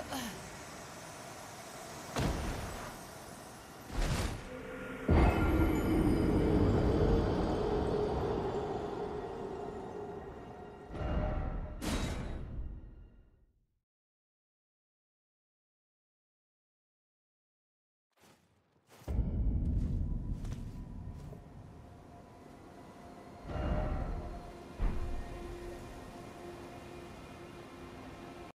up.